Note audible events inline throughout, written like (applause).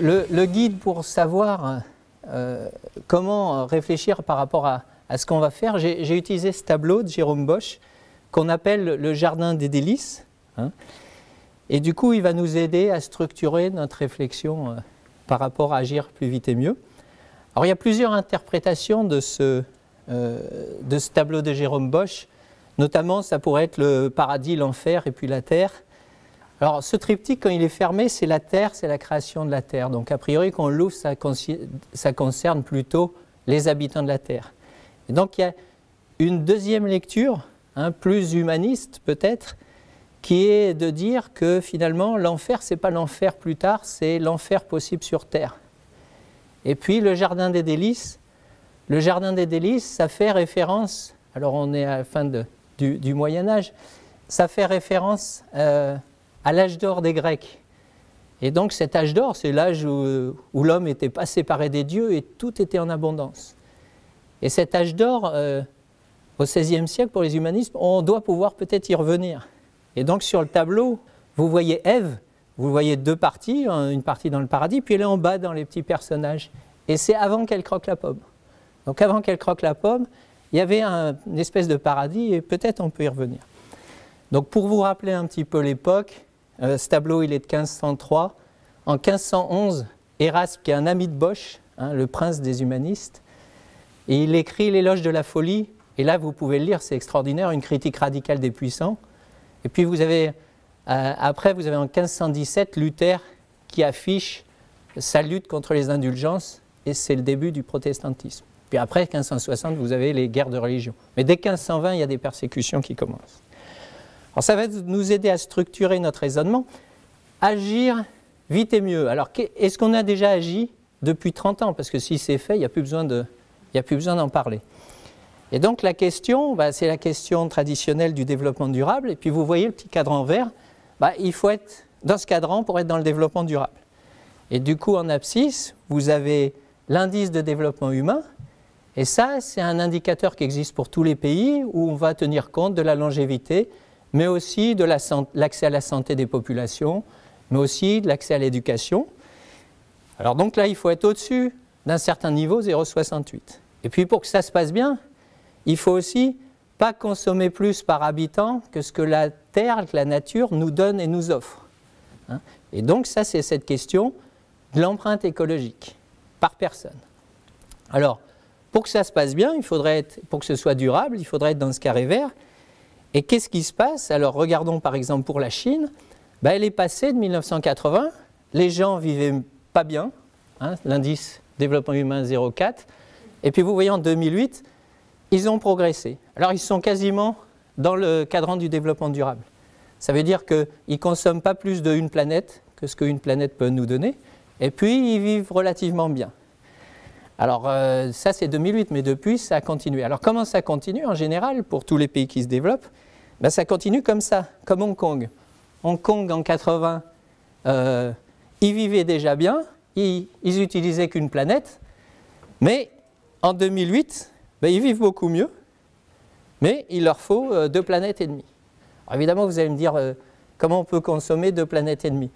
le, guide pour savoir euh, comment réfléchir par rapport à, ce qu'on va faire, j'ai utilisé ce tableau de Jérôme Bosch qu'on appelle le jardin des délices. Hein. et du coup, il va nous aider à structurer notre réflexion euh, par rapport à agir plus vite et mieux. Alors, il y a plusieurs interprétations euh, de ce tableau de Jérôme Bosch. Notamment, ça pourrait être le paradis, l'enfer et puis la terre. Alors, ce triptyque, quand il est fermé, c'est la terre, c'est la création de la terre. Donc, a priori, quand on l'ouvre, ça, concerne plutôt les habitants de la terre. Et donc, il y a une deuxième lecture, hein, plus humaniste peut-être, qui est de dire que finalement, l'enfer, ce n'est pas l'enfer plus tard, c'est l'enfer possible sur terre. Et puis, le jardin des délices, le jardin des délices, ça fait référence, alors on est à la fin du, Moyen Âge, ça fait référence euh, à l'âge d'or des Grecs. Et donc cet âge d'or, c'est l'âge où, l'homme n'était pas séparé des dieux et tout était en abondance. Et cet âge d'or, euh, au XVIe siècle, pour les humanistes, on doit pouvoir peut-être y revenir. Et donc sur le tableau, vous voyez Ève, vous voyez deux parties, une partie dans le paradis, puis elle est en bas dans les petits personnages. Et c'est avant qu'elle croque la pomme. Donc avant qu'elle croque la pomme, il y avait une espèce de paradis et peut-être on peut y revenir. Donc pour vous rappeler un petit peu l'époque, euh, ce tableau, il est de 1503. En 1511, Erasme, qui est un ami de Bosch, hein, le prince des humanistes, et il écrit L'éloge de la folie. Et là, vous pouvez le lire, c'est extraordinaire, une critique radicale des puissants. Et puis vous avez, euh, après, vous avez en 1517 Luther qui affiche sa lutte contre les indulgences, et c'est le début du protestantisme. Puis après, 1560, vous avez les guerres de religion. Mais dès 1520, il y a des persécutions qui commencent. Ça va nous aider à structurer notre raisonnement. Agir vite et mieux. Alors est-ce qu'on a déjà agi depuis 30 ans? Parce que si c'est fait, il n'y a plus besoin d'en parler. Et donc la question, bah, c'est la question traditionnelle du développement durable. Et puis vous voyez le petit cadran vert, bah, il faut être dans ce cadran pour être dans le développement durable. Et du coup, en abscisse, vous avez l'indice de développement humain. Et ça, c'est un indicateur qui existe pour tous les pays où on va tenir compte de la longévité, mais aussi de l'accès à la santé des populations, mais aussi de l'accès à l'éducation. Alors donc là, il faut être au-dessus d'un certain niveau, 0,68. Et puis pour que ça se passe bien, il faut aussi pas consommer plus par habitant que ce que la terre, que la nature nous donne et nous offre. Hein. et donc ça, c'est cette question de l'empreinte écologique par personne. Alors, pour que ça se passe bien, il faudrait être, pour que ce soit durable, il faudrait être dans ce carré vert. Et qu'est-ce qui se passe? Alors regardons par exemple pour la Chine, ben, elle est passée de 1980, les gens vivaient pas bien, hein, l'indice développement humain 0,4, et puis vous voyez en 2008, ils ont progressé. Alors ils sont quasiment dans le cadran du développement durable. Ça veut dire qu'ils ne consomment pas plus d'une planète que ce qu'une planète peut nous donner, et puis ils vivent relativement bien. Alors euh, ça c'est 2008, mais depuis ça a continué. Alors comment ça continue en général pour tous les pays qui se développent? Ben, Ça continue comme ça, comme Hong Kong. Hong Kong en 80, euh, ils vivaient déjà bien, ils, ils utilisaient qu'une planète, mais en 2008, ben, ils vivent beaucoup mieux, mais il leur faut euh, deux planètes et demie. Alors évidemment vous allez me dire comment on peut consommer deux planètes et demie?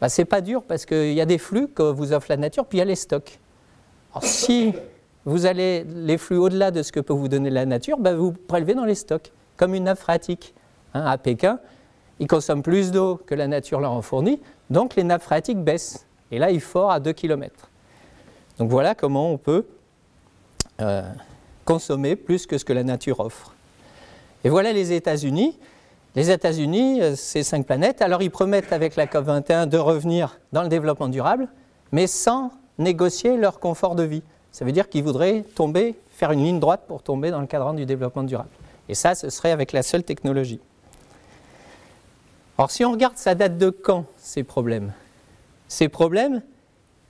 Ben, C'est pas dur parce qu'il y a des flux que vous offre la nature, puis il y a les stocks. Alors, si vous allez les flux au-delà de ce que peut vous donner la nature, ben vous prélevez dans les stocks, comme une nappe phréatique. Hein, à Pékin, ils consomment plus d'eau que la nature leur en fournit, donc les nappes phréatiques baissent. Et là, ils forent à 2 km. Donc voilà comment on peut euh, consommer plus que ce que la nature offre. Et voilà les États-Unis. Les États-Unis, euh, c'est cinq planètes. Alors ils promettent avec la COP21 de revenir dans le développement durable, mais sans négocier leur confort de vie. Ça veut dire qu'ils voudraient tomber, faire une ligne droite pour tomber dans le cadran du développement durable. Et ça, ce serait avec la seule technologie. Alors si on regarde, ça date de quand ces problèmes Ces problèmes,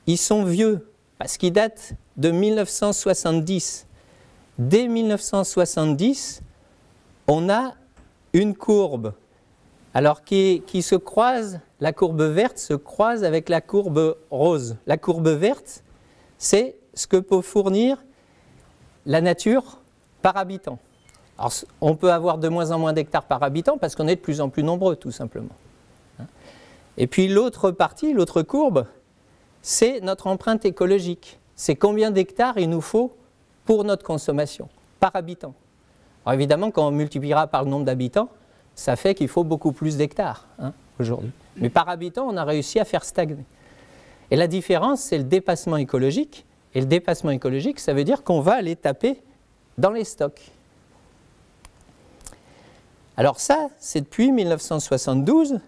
ils sont vieux, parce qu'ils datent de 1970. Dès 1970, on a une courbe, alors qui, qui se croise la courbe verte se croise avec la courbe rose. La courbe verte, c'est ce que peut fournir la nature par habitant. Alors, on peut avoir de moins en moins d'hectares par habitant parce qu'on est de plus en plus nombreux, tout simplement. Et puis l'autre partie, l'autre courbe, c'est notre empreinte écologique. C'est combien d'hectares il nous faut pour notre consommation, par habitant. Alors évidemment, quand on multipliera par le nombre d'habitants, ça fait qu'il faut beaucoup plus d'hectares hein, aujourd'hui. Mais par habitant, on a réussi à faire stagner. Et la différence, c'est le dépassement écologique. Et le dépassement écologique, ça veut dire qu'on va aller taper dans les stocks. Alors ça, c'est depuis 1972.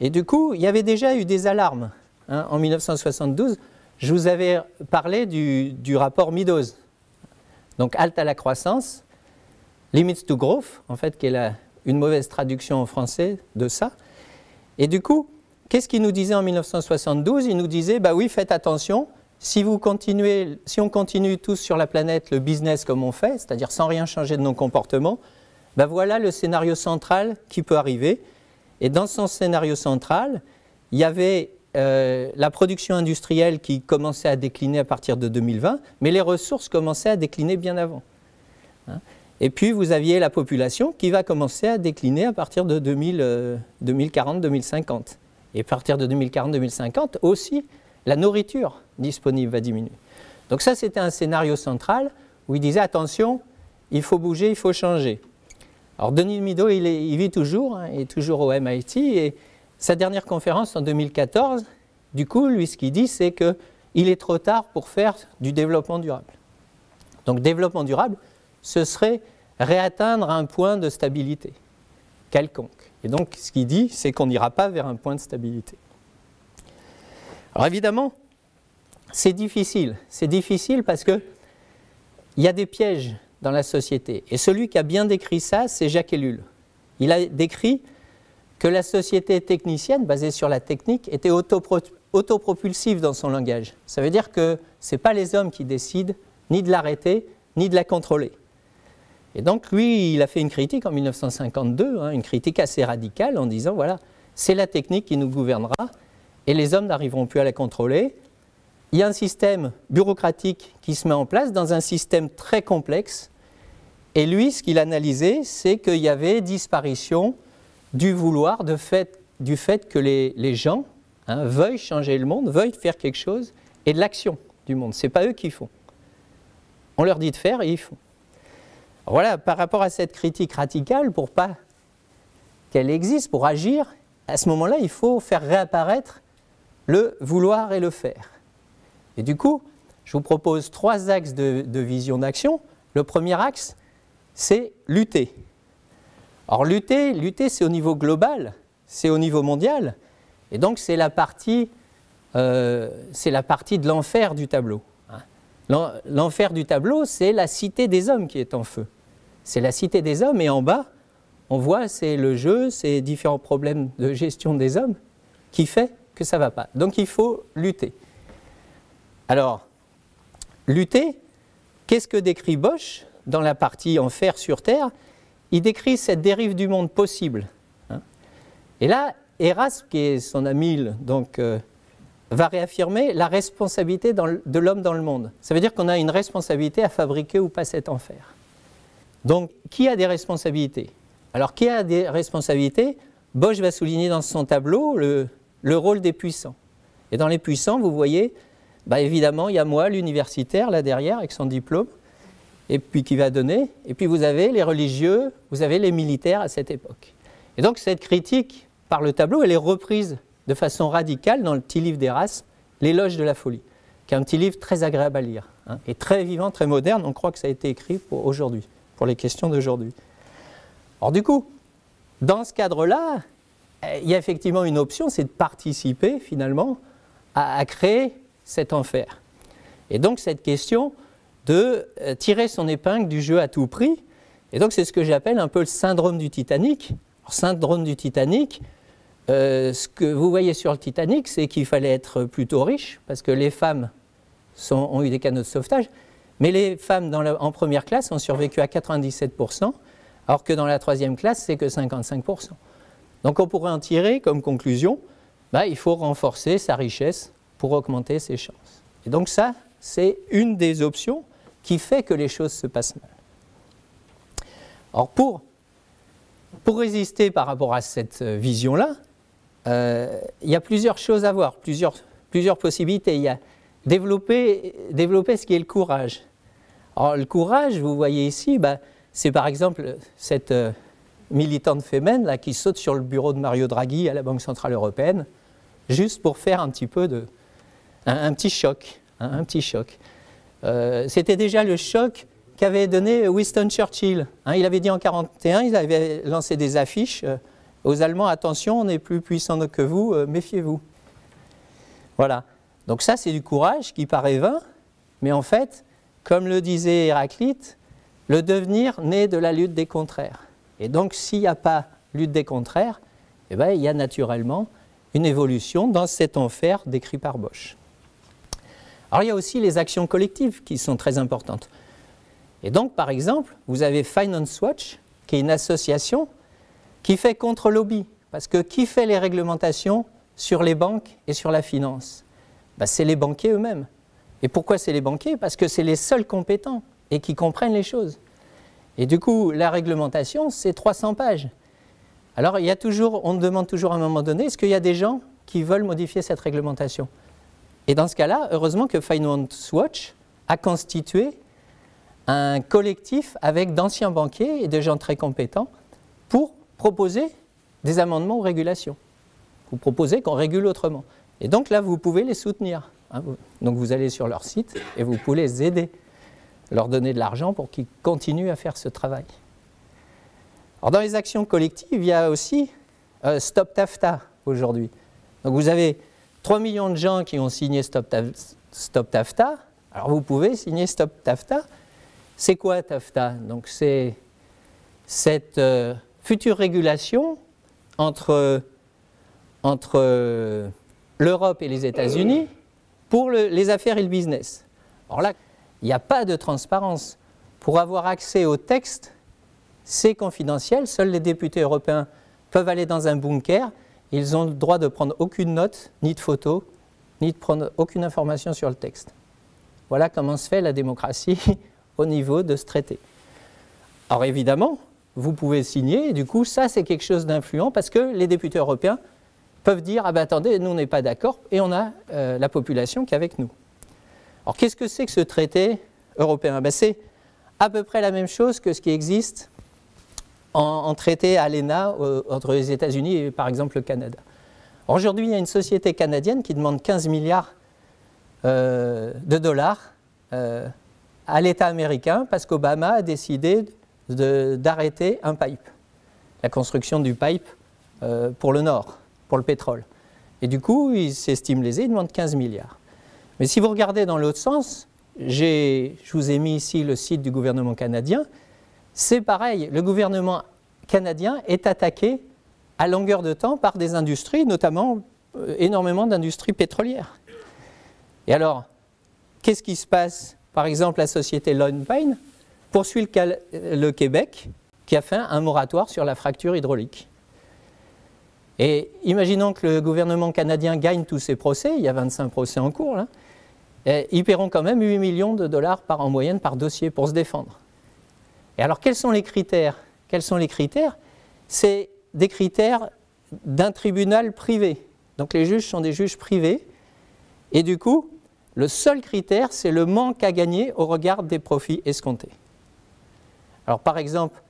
Et du coup, il y avait déjà eu des alarmes. Hein. en 1972, je vous avais parlé du, rapport Meadows. Donc, halte à la croissance, limits to growth, en fait, qui est une mauvaise traduction en français de ça. Et du coup, qu'est-ce qu'il nous disait en 1972 Il nous disait, bah oui, faites attention, si, vous continuez, si on continue tous sur la planète le business comme on fait, c'est-à-dire sans rien changer de nos comportements, bah voilà le scénario central qui peut arriver. Et dans son scénario central, il y avait euh, la production industrielle qui commençait à décliner à partir de 2020, mais les ressources commençaient à décliner bien avant. Hein. Et puis vous aviez la population qui va commencer à décliner à partir de 2040-2050. Euh, Et à partir de 2040-2050 aussi, la nourriture disponible va diminuer. Donc ça, c'était un scénario central où il disait attention, il faut bouger, il faut changer. Alors Denis Mido, il, vit toujours, hein, il est toujours au MIT, et sa dernière conférence en 2014, du coup, lui, ce qu'il dit, c'est qu'il est trop tard pour faire du développement durable. Donc développement durable, ce serait réatteindre un point de stabilité quelconque. Et donc, ce qu'il dit, c'est qu'on n'ira pas vers un point de stabilité. Alors évidemment, c'est difficile. C'est difficile parce qu'il y a des pièges dans la société. Et celui qui a bien décrit ça, c'est Jacques Ellul. Il a décrit que la société technicienne, basée sur la technique, était autopropulsive dans son langage. Ça veut dire que ce n'est pas les hommes qui décident ni de l'arrêter, ni de la contrôler. Et donc lui, il a fait une critique en 1952, hein, une critique assez radicale en disant, voilà, c'est la technique qui nous gouvernera, et les hommes n'arriveront plus à la contrôler. Il y a un système bureaucratique qui se met en place dans un système très complexe. Et lui, ce qu'il analysait, c'est qu'il y avait disparition du vouloir, du fait que les, gens hein, veuillent changer le monde, veuillent faire quelque chose, et de l'action du monde. Ce n'est pas eux qui font. On leur dit de faire et ils font. voilà, par rapport à cette critique radicale, pour pas qu'elle existe, pour agir, à ce moment-là, il faut faire réapparaître le vouloir et le faire. Et du coup, je vous propose trois axes de, vision d'action. Le premier axe, c'est lutter. Or, lutter, lutter c'est au niveau global, c'est au niveau mondial, et donc c'est la partie, euh, c'est la partie de l'enfer du tableau. Hein. L'enfer du tableau, c'est la cité des hommes qui est en feu. C'est la cité des hommes, et en bas, on voit, c'est le jeu, c'est différents problèmes de gestion des hommes qui fait que ça ne va pas. Donc il faut lutter. Alors, lutter, qu'est-ce que décrit Bosch dans la partie enfer sur Terre? Il décrit cette dérive du monde possible. Hein. Et là, Erasme, qui est son ami, donc, euh, va réaffirmer la responsabilité de l'homme dans le monde. Ça veut dire qu'on a une responsabilité à fabriquer ou pas cet enfer. Donc, qui a des responsabilités? Alors, qui a des responsabilités? Bosch va souligner dans son tableau le, le rôle des puissants. Et dans les puissants, vous voyez, bah évidemment, il y a moi, l'universitaire, là derrière, avec son diplôme, et puis qui va donner. Et puis vous avez les religieux, vous avez les militaires à cette époque. Et donc cette critique par le tableau, elle est reprise de façon radicale dans le petit livre d'Erasme, L'éloge de la folie, qui est un petit livre très agréable à lire, hein, et très vivant, très moderne. On croit que ça a été écrit pour aujourd'hui, pour les questions d'aujourd'hui. Alors du coup, dans ce cadre-là, il y a effectivement une option, c'est de participer finalement à, créer cet enfer. Et donc cette question de euh, tirer son épingle du jeu à tout prix, et donc c'est ce que j'appelle un peu le syndrome du Titanic. Syndrome du Titanic, euh, ce que vous voyez sur le Titanic, c'est qu'il fallait être plutôt riche, parce que les femmes ont eu des canaux de sauvetage, mais les femmes en première classe ont survécu à 97%, alors que dans la troisième classe, c'est que 55%. Donc on pourrait en tirer comme conclusion, bah, il faut renforcer sa richesse pour augmenter ses chances. Et donc ça, c'est une des options qui fait que les choses se passent mal. Or pour, résister par rapport à cette vision-là, euh, il y a plusieurs choses à voir, plusieurs possibilités. Il y a développer, développer ce qui est le courage. Alors, le courage, vous voyez ici, bah, c'est par exemple cette euh, militante féminine là, qui saute sur le bureau de Mario Draghi à la Banque Centrale Européenne, juste pour faire un petit peu de. Un, petit choc. Euh, c'était déjà le choc qu'avait donné Winston Churchill. Hein. il avait dit en 1941, il avait lancé des affiches euh, aux Allemands attention, on est plus puissant que vous, méfiez-vous. Voilà. Donc ça, c'est du courage qui paraît vain, mais en fait, comme le disait Héraclite, le devenir naît de la lutte des contraires. Et donc, s'il n'y a pas lutte des contraires, eh bien, il y a naturellement une évolution dans cet enfer décrit par Bosch. Alors, il y a aussi les actions collectives qui sont très importantes. Et donc, par exemple, vous avez Finance Watch, qui est une association qui fait contre-lobby. Parce que qui fait les réglementations sur les banques et sur la finance? Bah, c'est les banquiers eux-mêmes. Et pourquoi c'est les banquiers? Parce que c'est les seuls compétents et qui comprennent les choses. Et du coup, la réglementation, c'est 300 pages. Alors, il y a toujours, on demande toujours à un moment donné, est-ce qu'il y a des gens qui veulent modifier cette réglementation? Et dans ce cas-là, heureusement que Finance Watch a constitué un collectif avec d'anciens banquiers et de gens très compétents pour proposer des amendements aux régulations. Vous proposez qu'on régule autrement. Et donc là, vous pouvez les soutenir. Hein, donc vous allez sur leur site et vous pouvez les aider, leur donner de l'argent pour qu'ils continuent à faire ce travail. Alors dans les actions collectives, il y a aussi euh, Stop TAFTA aujourd'hui. Donc vous avez 3 millions de gens qui ont signé Stop, TAFTA. Alors vous pouvez signer Stop TAFTA. C'est quoi TAFTA? Donc c'est cette euh, future régulation entre, entre l'Europe et les États-Unis pour les affaires et le business. Alors là, il n'y a pas de transparence. Pour avoir accès au texte, c'est confidentiel. Seuls les députés européens peuvent aller dans un bunker. Ils ont le droit de prendre aucune note, ni de photo, ni de prendre aucune information sur le texte. Voilà comment se fait la démocratie (laughs) au niveau de ce traité. Alors évidemment, vous pouvez signer, et du coup, ça c'est quelque chose d'influent parce que les députés européens peuvent dire Ah ben attendez, nous on n'est pas d'accord, et on a euh, la population qui est avec nous. Alors qu'est-ce que c'est que ce traité européen? Ben, C'est à peu près la même chose que ce qui existe en, traité à l'ENA entre les États-Unis et par exemple le Canada. Aujourd'hui, il y a une société canadienne qui demande 15 milliards euh, de dollars euh, à l'État américain parce qu'Obama a décidé d'arrêter un pipe, la construction du pipe pour le Nord pour le pétrole. Et du coup, ils s'estiment lésés, ils demandent 15 milliards. Mais si vous regardez dans l'autre sens, je vous ai mis ici le site du gouvernement canadien, c'est pareil, le gouvernement canadien est attaqué à longueur de temps par des industries, notamment euh, énormément d'industries pétrolières. Et alors, qu'est-ce qui se passe Par exemple, la société Lone Pine poursuit le Québec qui a fait un moratoire sur la fracture hydraulique. Et imaginons que le gouvernement canadien gagne tous ces procès, il y a 25 procès en cours, ils paieront quand même 8 millions de dollars en moyenne par dossier pour se défendre. Et alors quels sont les critères? Quels sont les critères? C'est des critères d'un tribunal privé. Donc les juges sont des juges privés. Et du coup, le seul critère, c'est le manque à gagner au regard des profits escomptés. Alors par exemple,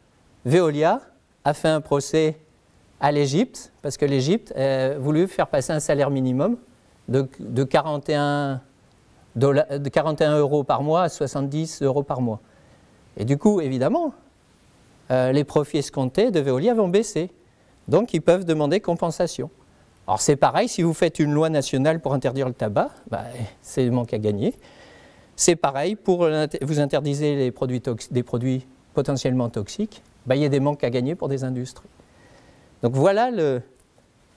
Veolia a fait un procès à l'Égypte, parce que l'Égypte a voulu faire passer un salaire minimum de, 41, de 41 euros par mois à 70 euros par mois. Et du coup, évidemment, euh, les profits escomptés de Veolia vont baisser. Donc, ils peuvent demander compensation. Alors, c'est pareil, si vous faites une loi nationale pour interdire le tabac, bah, c'est le manque à gagner. C'est pareil, pour vous interdisez des produits potentiellement toxiques, bah, il y a des manques à gagner pour des industries. Donc voilà le,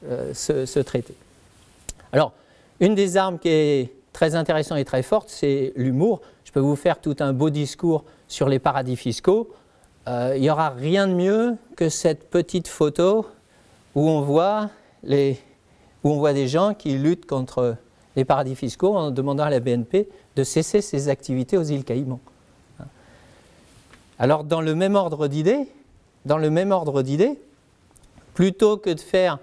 euh, ce, traité. Alors, une des armes qui est très intéressante et très forte, c'est l'humour. Je peux vous faire tout un beau discours sur les paradis fiscaux. Euh, il n'y aura rien de mieux que cette petite photo où on voit, des gens qui luttent contre les paradis fiscaux en demandant à la BNP de cesser ses activités aux îles Caïmans. Alors, dans le même ordre d'idées, dans le même ordre d'idées, plutôt que de faire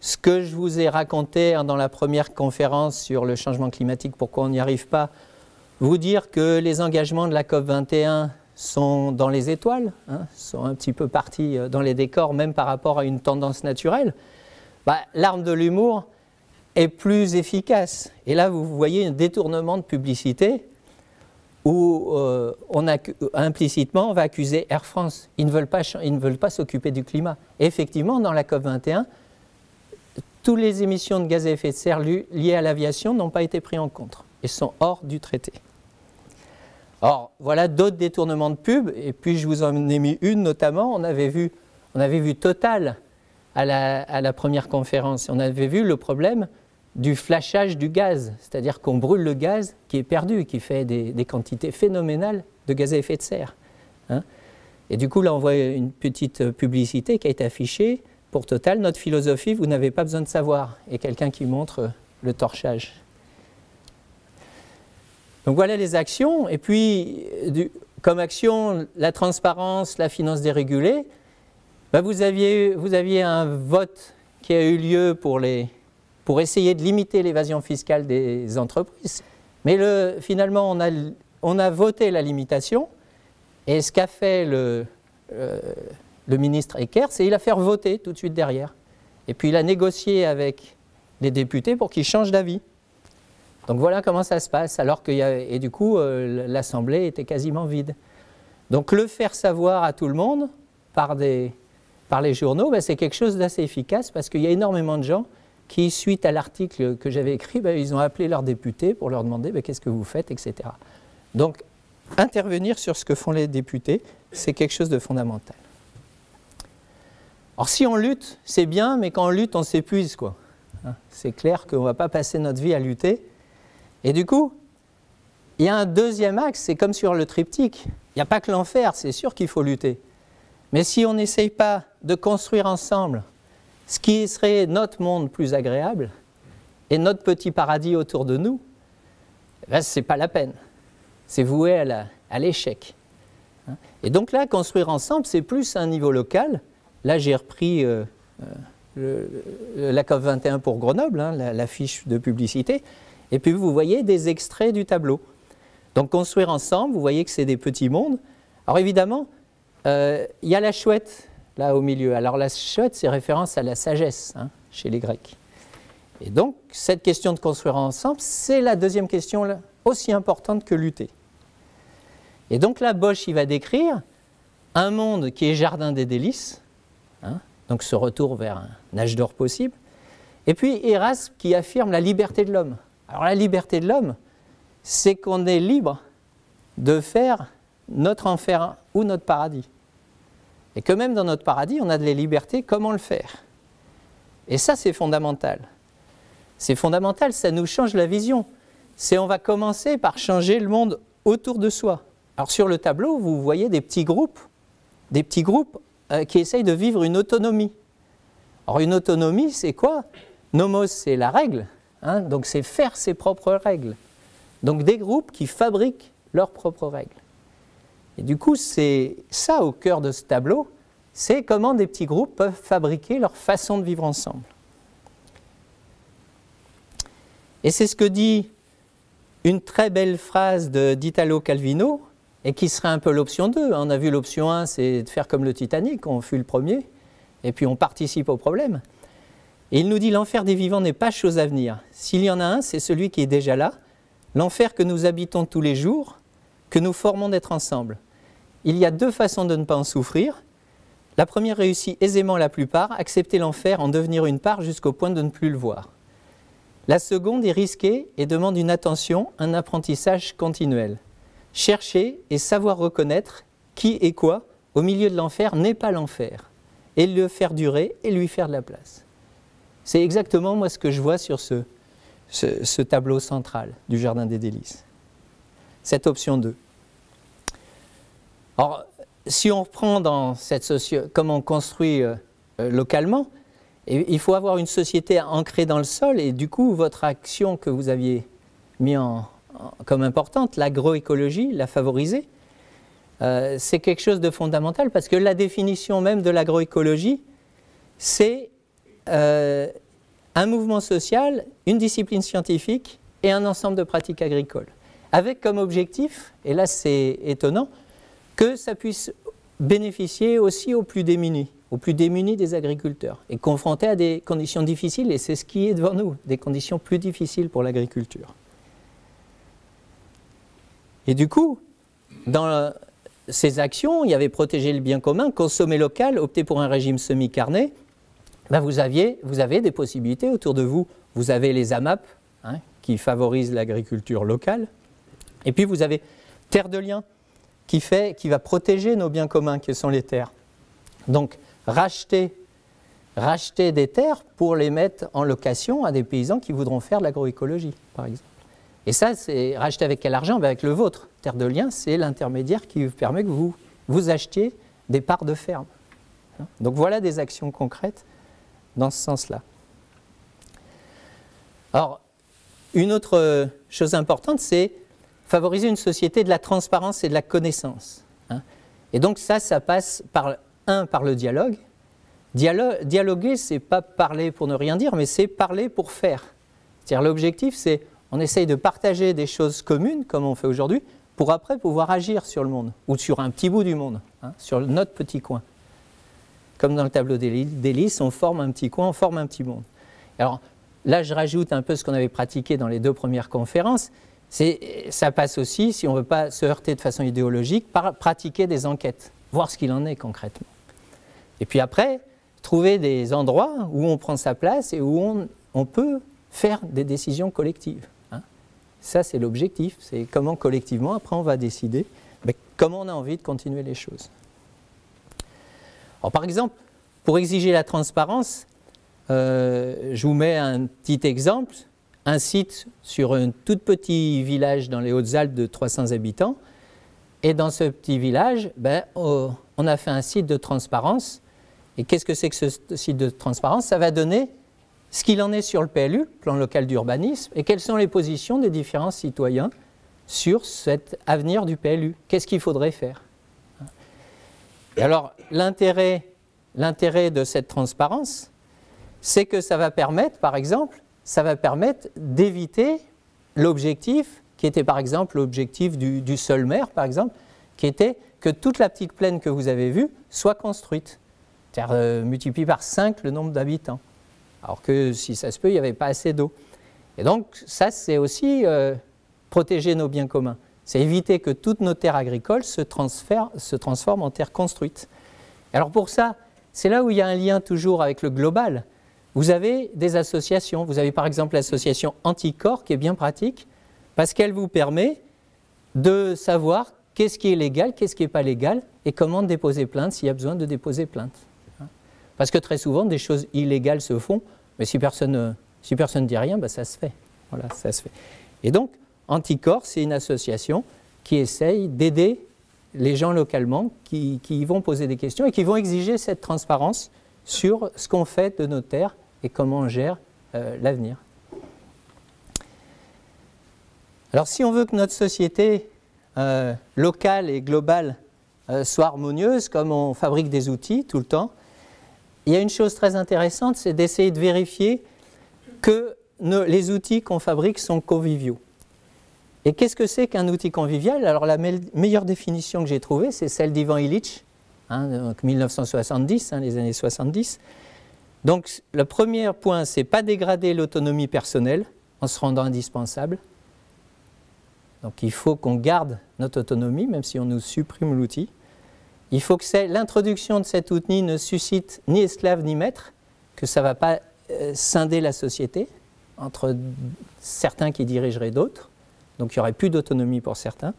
ce que je vous ai raconté dans la première conférence sur le changement climatique, pourquoi on n'y arrive pas, vous dire que les engagements de la COP21 sont dans les étoiles, hein, sont un petit peu partis euh, dans les décors, même par rapport à une tendance naturelle, bah, l'arme de l'humour est plus efficace. Et là, vous voyez un détournement de publicité où euh, implicitement on va accuser Air France. Ils ne veulent pas, pas s'occuper du climat. effectivement, dans la COP21, toutes les émissions de gaz à effet de serre liées à l'aviation n'ont pas été prises en compte et sont hors du traité. Or, voilà d'autres détournements de pub, et puis je vous en ai mis une notamment, on avait vu, on Total à la, à la première conférence, on avait vu le problème du flashage du gaz, c'est-à-dire qu'on brûle le gaz qui est perdu, qui fait des, quantités phénoménales de gaz à effet de serre. Hein. et du coup, là, on voit une petite publicité qui a été affichée pour Total, notre philosophie, vous n'avez pas besoin de savoir, et quelqu'un qui montre le torchage. Donc voilà les actions. Et puis, comme action, la transparence, la finance dérégulée, bah, vous, aviez, un vote qui a eu lieu pour, essayer de limiter l'évasion fiscale des entreprises. Mais le, finalement, on a, voté la limitation. Et ce qu'a fait le, euh, ministre Eckert, c'est qu'il a fait voter tout de suite derrière. Et puis il a négocié avec les députés pour qu'ils changent d'avis. Donc voilà comment ça se passe, alors que et du coup euh, l'Assemblée était quasiment vide. Donc le faire savoir à tout le monde par, des, par les journaux, ben, c'est quelque chose d'assez efficace parce qu'il y a énormément de gens qui, suite à l'article que j'avais écrit, ben, ils ont appelé leurs députés pour leur demander ben, qu'est-ce que vous faites, etc. Donc intervenir sur ce que font les députés, c'est quelque chose de fondamental. Alors si on lutte, c'est bien, mais quand on lutte, on s'épuise. Hein, c'est clair qu'on ne va pas passer notre vie à lutter. Et du coup, il y a un deuxième axe, c'est comme sur le triptyque. Il n'y a pas que l'enfer, c'est sûr qu'il faut lutter. Mais si on n'essaye pas de construire ensemble ce qui serait notre monde plus agréable et notre petit paradis autour de nous, ben, ce n'est pas la peine. C'est voué à l'échec. Et donc là, construire ensemble, c'est plus un niveau local. Là, j'ai repris euh, euh, la COP 21 pour Grenoble, hein, la, fiche de publicité. Et puis vous voyez des extraits du tableau. Donc construire ensemble, vous voyez que c'est des petits mondes. Alors évidemment, euh, il y a la chouette là au milieu. Alors la chouette, c'est référence à la sagesse hein, chez les Grecs. Et donc cette question de construire ensemble, c'est la deuxième question aussi importante que lutter. Et donc là, Bosch, il va décrire un monde qui est jardin des délices, hein, donc ce retour vers un âge d'or possible, et puis Erasme qui affirme la liberté de l'homme. Alors la liberté de l'homme, c'est qu'on est libre de faire notre enfer ou notre paradis. Et que même dans notre paradis, on a de la liberté, comment le faire? Et ça, c'est fondamental. C'est fondamental, ça nous change la vision. C'est on va commencer par changer le monde autour de soi. Alors sur le tableau, vous voyez des petits groupes, des petits groupes euh, qui essayent de vivre une autonomie. Alors une autonomie, c'est quoi? Nomos, c'est la règle, Hein, donc c'est faire ses propres règles. Donc des groupes qui fabriquent leurs propres règles. Et du coup, c'est ça au cœur de ce tableau, c'est comment des petits groupes peuvent fabriquer leur façon de vivre ensemble. Et c'est ce que dit une très belle phrase d'Italo Calvino, et qui serait un peu l'option 2. On a vu l'option 1, c'est de faire comme le Titanic, on fut le premier, et puis on participe au problème. Et il nous dit l'enfer des vivants n'est pas chose à venir. S'il y en a un, c'est celui qui est déjà là, l'enfer que nous habitons tous les jours, que nous formons d'être ensemble. Il y a deux façons de ne pas en souffrir. La première réussit aisément la plupart, accepter l'enfer, en devenir une part jusqu'au point de ne plus le voir. La seconde est risquée et demande une attention, un apprentissage continuel. Chercher et savoir reconnaître qui et quoi au milieu de l'enfer n'est pas l'enfer, et le faire durer et lui faire de la place. C'est exactement moi ce que je vois sur ce, tableau central du Jardin des délices. Cette option 2. Alors, si on reprend dans cette socio comment on construit euh, euh, localement, il faut avoir une société ancrée dans le sol et du coup, votre action que vous aviez mis en, comme importante, l'agroécologie, la favoriser, euh, c'est quelque chose de fondamental parce que la définition même de l'agroécologie, c'est euh, un mouvement social, une discipline scientifique et un ensemble de pratiques agricoles. Avec comme objectif, et là c'est étonnant, que ça puisse bénéficier aussi aux plus démunis, aux plus démunis des agriculteurs, et confrontés à des conditions difficiles, et c'est ce qui est devant nous, des conditions plus difficiles pour l'agriculture. Et du coup, dans ces actions, il y avait protéger le bien commun, consommer local, opter pour un régime semi-carné. Ben vous, aviez, vous avez des possibilités autour de vous. Vous avez les AMAP, hein, qui favorisent l'agriculture locale. Et puis vous avez Terre de Liens, qui, fait, qui va protéger nos biens communs, qui sont les terres. Donc, racheter, racheter des terres pour les mettre en location à des paysans qui voudront faire de l'agroécologie, par exemple. Et ça, c'est racheter avec quel argent? Ben Avec le vôtre. Terre de Liens, c'est l'intermédiaire qui vous permet que vous, vous achetiez des parts de ferme. Donc voilà des actions concrètes dans ce sens-là. Alors, une autre chose importante, c'est favoriser une société de la transparence et de la connaissance. Hein. Et donc ça, ça passe par, un, par le dialogue. Dialogue dialoguer, c'est pas parler pour ne rien dire, mais c'est parler pour faire. C'est-à-dire l'objectif, c'est on essaye de partager des choses communes, comme on fait aujourd'hui, pour après pouvoir agir sur le monde, ou sur un petit bout du monde, hein, sur notre petit coin. Comme dans le tableau d'hélice, on forme un petit coin, on forme un petit monde. Alors là, je rajoute un peu ce qu'on avait pratiqué dans les deux premières conférences. Ça passe aussi, si on ne veut pas se heurter de façon idéologique, par pratiquer des enquêtes, voir ce qu'il en est concrètement. Et puis après, trouver des endroits où on prend sa place et où on, on peut faire des décisions collectives. Ça, c'est l'objectif. C'est comment collectivement, après, on va décider ben, comment on a envie de continuer les choses. Par exemple, pour exiger la transparence, euh, je vous mets un petit exemple. Un site sur un tout petit village dans les Hautes-Alpes de 300 habitants. Et dans ce petit village, ben, oh, on a fait un site de transparence. Et qu'est-ce que c'est que ce site de transparence? Ça va donner ce qu'il en est sur le PLU, plan local d'urbanisme, et quelles sont les positions des différents citoyens sur cet avenir du PLU. Qu'est-ce qu'il faudrait faire? Alors, l'intérêt, de cette transparence, c'est que ça va permettre, par exemple, ça va permettre d'éviter l'objectif qui était par exemple l'objectif du, seul maire, par exemple, qui était que toute la petite plaine que vous avez vue soit construite, c'est-à-dire euh, par 5 le nombre d'habitants alors que si ça se peut, il n'y avait pas assez d'eau. Et donc ça, c'est aussi euh, protéger nos biens communs. C'est éviter que toutes nos terres agricoles se, transforment en terres construites. Alors pour ça, c'est là où il y a un lien toujours avec le global. Vous avez des associations. Vous avez par exemple l'association Anticorps qui est bien pratique parce qu'elle vous permet de savoir qu'est-ce qui est légal, qu'est-ce qui n'est pas légal et comment déposer plainte s'il y a besoin de déposer plainte. Parce que très souvent, des choses illégales se font, mais si personne ne si personne dit rien, ben ça se fait. Voilà, ça se fait. Et donc, Anticorps, c'est une association qui essaye d'aider les gens localement qui, vont poser des questions et qui vont exiger cette transparence sur ce qu'on fait de nos terres et comment on gère euh, l'avenir. Alors si on veut que notre société euh, locale et globale euh, soit harmonieuse, comme on fabrique des outils tout le temps, il y a une chose très intéressante, c'est d'essayer de vérifier que les outils qu'on fabrique sont conviviaux. Et qu'est-ce que c'est qu'un outil convivial? Alors la meilleure définition que j'ai trouvée, c'est celle d'Ivan Illich, hein, 1970, hein, les années 70. Donc le premier point, c'est pas dégrader l'autonomie personnelle en se rendant indispensable. Donc il faut qu'on garde notre autonomie, même si on nous supprime l'outil. Il faut que l'introduction de cet outil ne suscite ni esclave ni maître, que ça ne va pas euh, scinder la société entre certains qui dirigeraient d'autres, donc il n'y aurait plus d'autonomie pour certains.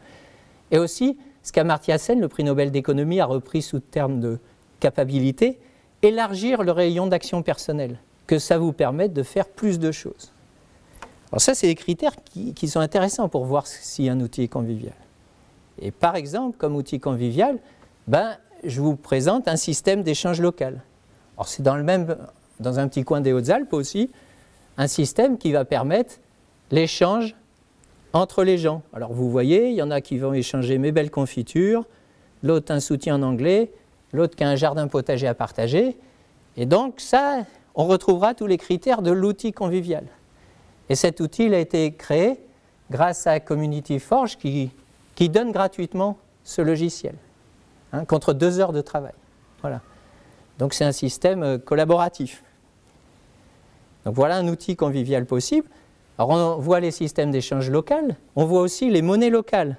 Et aussi, ce qu'Amartya Sen, le prix Nobel d'économie, a repris sous terme de capacité, élargir le rayon d'action personnelle, que ça vous permette de faire plus de choses. Alors ça, c'est des critères qui, sont intéressants pour voir si un outil est convivial. Et par exemple, comme outil convivial, ben, je vous présente un système d'échange local. Alors c'est dans le même, dans un petit coin des Hautes-Alpes aussi, un système qui va permettre l'échange entre les gens. Alors vous voyez, il y en a qui vont échanger mes belles confitures, l'autre un soutien en anglais, l'autre qui a un jardin potager à partager. Et donc ça, on retrouvera tous les critères de l'outil convivial. Et cet outil il a été créé grâce à Community Forge qui, qui donne gratuitement ce logiciel hein, contre deux heures de travail. Voilà. Donc c'est un système euh, collaboratif. Donc voilà un outil convivial possible. Alors on voit les systèmes d'échange local, on voit aussi les monnaies locales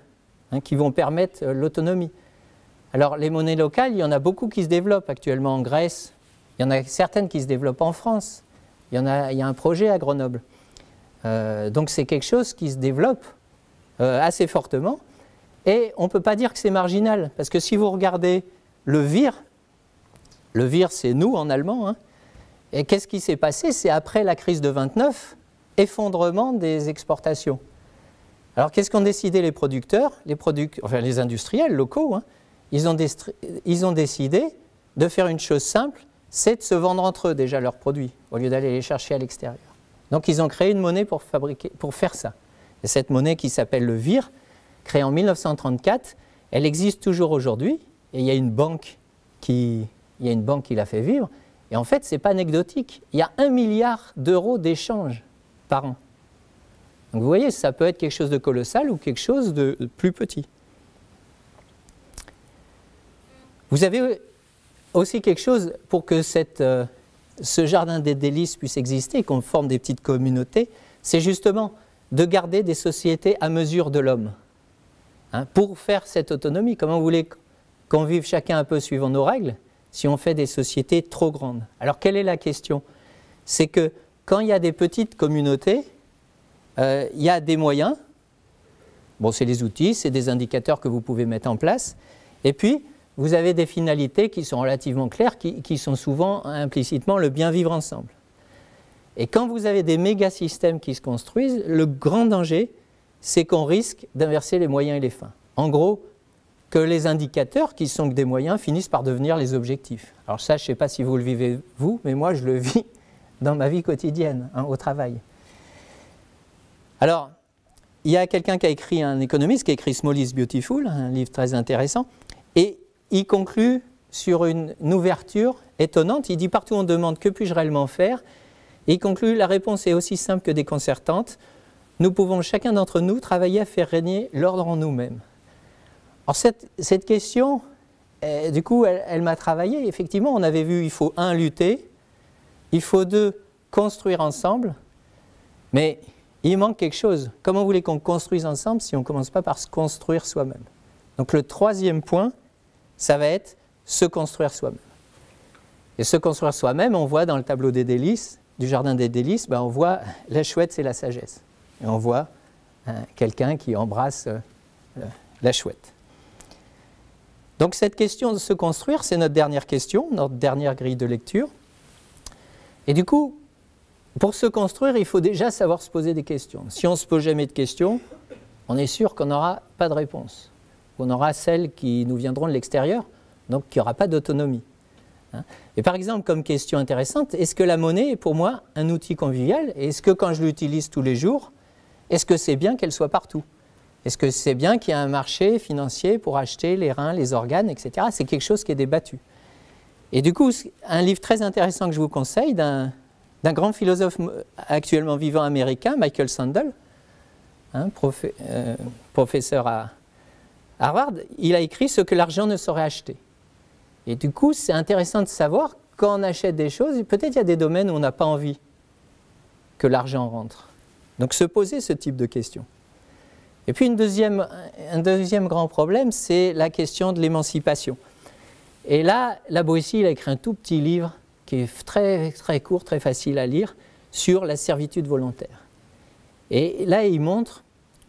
hein, qui vont permettre euh, l'autonomie. Alors les monnaies locales, il y en a beaucoup qui se développent actuellement en Grèce, il y en a certaines qui se développent en France, il y, a un projet à Grenoble. Euh, donc c'est quelque chose qui se développe euh, assez fortement et on ne peut pas dire que c'est marginal parce que si vous regardez le VIR, le VIR c'est nous en allemand, hein, et qu'est-ce qui s'est passé? C'est après la crise de 29, effondrement des exportations. Alors qu'est-ce qu'ont décidé les producteurs, les, enfin, les industriels locaux hein ils ont, décidé de faire une chose simple, c'est de se vendre entre eux déjà leurs produits, au lieu d'aller les chercher à l'extérieur. Donc ils ont créé une monnaie pour, fabriquer, pour faire ça. Et cette monnaie qui s'appelle le VIR, créée en 1934, elle existe toujours aujourd'hui, et il y a une banque qui, il y a une banque qui l'a fait vivre, et en fait, ce n'est pas anecdotique. Il y a un milliard d'euros d'échanges par an. Donc vous voyez, ça peut être quelque chose de colossal ou quelque chose de plus petit. Vous avez aussi quelque chose pour que euh, ce jardin des délices puisse exister, qu'on forme des petites communautés, c'est justement de garder des sociétés à mesure de l'homme. Hein, pour faire cette autonomie, comment vous voulez qu'on vive chacun un peu suivant nos règles si on fait des sociétés trop grandes? Alors quelle est la question? C'est que quand il y a des petites communautés, euh, il y a des moyens, bon c'est les outils, c'est des indicateurs que vous pouvez mettre en place, et puis vous avez des finalités qui sont relativement claires, qui, sont souvent implicitement le bien vivre ensemble. Et quand vous avez des méga-systèmes qui se construisent, le grand danger, c'est qu'on risque d'inverser les moyens et les fins. En gros, que les indicateurs, qui sont que des moyens, finissent par devenir les objectifs. Alors ça, je ne sais pas si vous le vivez vous, mais moi, je le vis dans ma vie quotidienne, hein, au travail. Alors, il y a quelqu'un qui a écrit, un économiste qui a écrit Small is Beautiful, un livre très intéressant, et il conclut sur une, ouverture étonnante. Il dit partout on demande que puis-je réellement faire? Et il conclut la réponse est aussi simple que déconcertante. Nous pouvons chacun d'entre nous travailler à faire régner l'ordre en nous-mêmes. Alors cette, cette question, eh, du coup, elle, elle m'a travaillé. Effectivement, on avait vu il faut un lutter, il faut deux construire ensemble, mais il manque quelque chose. Comment voulez qu'on construise ensemble si on ne commence pas par se construire soi-même? Donc le troisième point, ça va être se construire soi-même. Et se construire soi-même, on voit dans le tableau des délices, du jardin des délices, ben on voit (laughs) la chouette, c'est la sagesse. Et on voit hein, quelqu'un qui embrasse euh, la chouette. Donc cette question de se construire, c'est notre dernière question, notre dernière grille de lecture. Et du coup, pour se construire, il faut déjà savoir se poser des questions. Si on ne se pose jamais de questions, on est sûr qu'on n'aura pas de réponse on aura celles qui nous viendront de l'extérieur, donc qui n'y aura pas d'autonomie. Hein. Et par exemple, comme question intéressante, est-ce que la monnaie est pour moi un outil convivial? Est-ce que quand je l'utilise tous les jours, est-ce que c'est bien qu'elle soit partout? Est-ce que c'est bien qu'il y ait un marché financier pour acheter les reins, les organes, etc. C'est quelque chose qui est débattu. Et du coup, un livre très intéressant que je vous conseille d'un grand philosophe actuellement vivant américain, Michael Sandel, hein, euh, professeur à, Harvard, il a écrit ce que l'argent ne saurait acheter. Et du coup, c'est intéressant de savoir quand on achète des choses, peut-être il y a des domaines où on n'a pas envie que l'argent rentre. Donc se poser ce type de questions. Et puis une deuxième, un deuxième grand problème, c'est la question de l'émancipation. Et là, la Boétie, il a écrit un tout petit livre qui est très, très court, très facile à lire, sur la servitude volontaire. Et là, il montre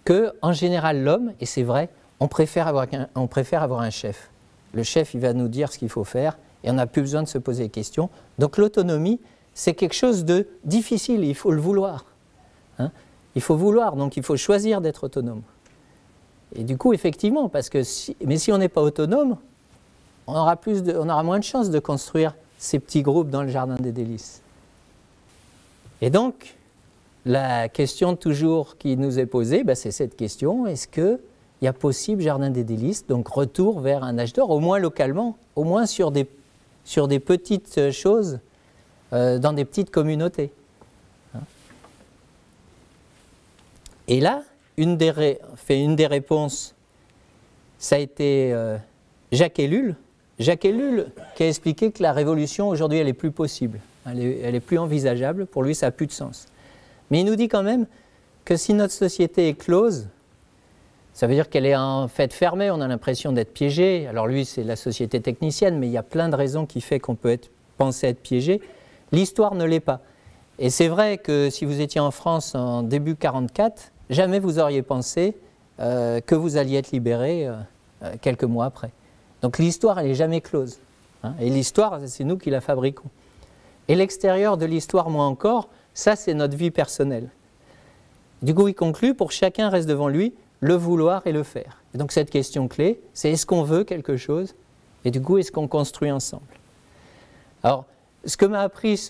que, en général, l'homme, et c'est vrai, on préfère, avoir un, on préfère avoir un chef. Le chef, il va nous dire ce qu'il faut faire et on n'a plus besoin de se poser des questions. Donc l'autonomie, c'est quelque chose de difficile, il faut le vouloir. Hein. il faut vouloir, donc il faut choisir d'être autonome. Et du coup, effectivement, parce que mais si on n'est pas autonome, on aura, plus de, moins de chances de construire ces petits groupes dans le jardin des délices. Et donc, la question toujours qui nous est posée, ben, c'est cette question, est-ce que il y a possible Jardin des délices, donc retour vers un âge d'or, au moins localement, au moins sur des, petites choses euh, dans des petites communautés. Et là, une des, une des réponses, ça a été euh, Jacques Ellul. Jacques Ellul qui a expliqué que la révolution aujourd'hui elle est plus possible, elle est, plus envisageable, pour lui ça n'a plus de sens. Mais il nous dit quand même que si notre société est close, ça veut dire qu'elle est en fait fermée, on a l'impression d'être piégé. Alors lui, c'est la société technicienne, mais il y a plein de raisons qui font qu'on peut penser être piégé. L'histoire ne l'est pas. Et c'est vrai que si vous étiez en France en début 44, jamais vous auriez pensé euh, que vous alliez être libéré euh, euh, quelques mois après. Donc l'histoire, elle n'est jamais close. Hein. et l'histoire, c'est nous qui la fabriquons. Et l'extérieur de l'histoire, moins encore, ça, c'est notre vie personnelle. Du coup, il conclut, pour chacun reste devant lui le vouloir et le faire. Et donc cette question clé, c'est est-ce qu'on veut quelque chose? Et du coup, est-ce qu'on construit ensemble? Alors, ce que m'a appris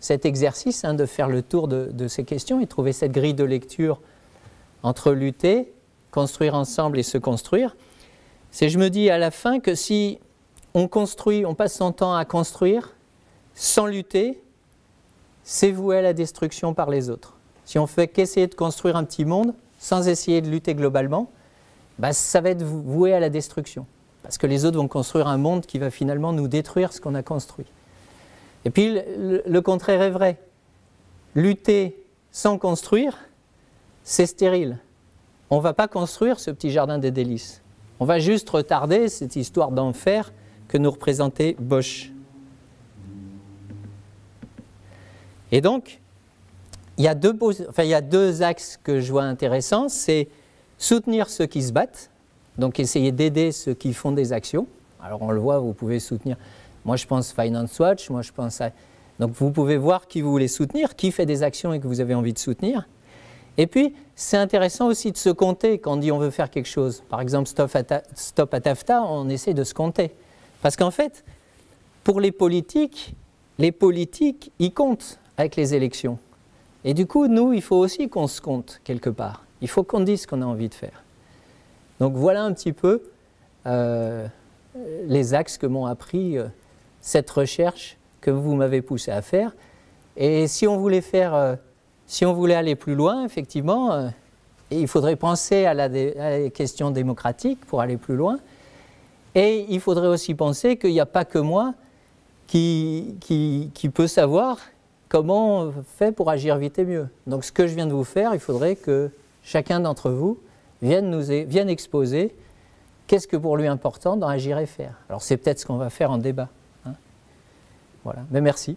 cet exercice, hein, de faire le tour de, ces questions et trouver cette grille de lecture entre lutter, construire ensemble et se construire, c'est je me dis à la fin que si on construit, on passe son temps à construire sans lutter, c'est voué à la destruction par les autres. Si on fait qu'essayer de construire un petit monde, sans essayer de lutter globalement, bah, ça va être voué à la destruction. Parce que les autres vont construire un monde qui va finalement nous détruire ce qu'on a construit. Et puis le, contraire est vrai. Lutter sans construire, c'est stérile. On ne va pas construire ce petit jardin des délices. On va juste retarder cette histoire d'enfer que nous représentait Bosch. Et donc, il y, a deux axes que je vois intéressants. C'est soutenir ceux qui se battent, donc essayer d'aider ceux qui font des actions. Alors on le voit, vous pouvez soutenir. Moi je pense Finance Watch, moi je pense à... Donc vous pouvez voir qui vous voulez soutenir, qui fait des actions et que vous avez envie de soutenir. Et puis, c'est intéressant aussi de se compter quand on dit on veut faire quelque chose. Par exemple, Stop à, TAFTA, on essaie de se compter. Parce qu'en fait, pour les politiques, les politiques, ils comptent avec les élections. Et du coup, nous, il faut aussi qu'on se compte quelque part. Il faut qu'on dise ce qu'on a envie de faire. Donc voilà un petit peu euh, les axes que m'ont appris euh, cette recherche que vous m'avez poussé à faire. Et si on voulait faire, euh, si on voulait aller plus loin, effectivement, il faudrait penser à la, question démocratique pour aller plus loin. Et il faudrait aussi penser qu'il n'y a pas que moi qui, peut savoir comment on fait pour agir vite et mieux. Donc ce que je viens de vous faire, il faudrait que chacun d'entre vous vienne, nous, exposer qu'est-ce que pour lui important dans agir et faire. Alors c'est peut-être ce qu'on va faire en débat. Hein. voilà, mais merci.